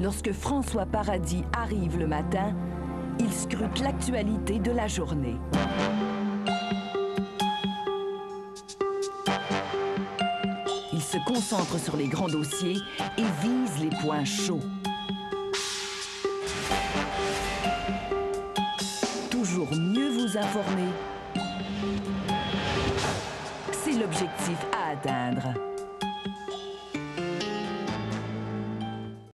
Lorsque François Paradis arrive le matin, il scrute l'actualité de la journée. Il se concentre sur les grands dossiers et vise les points chauds. Toujours mieux vous informer, c'est l'objectif à atteindre.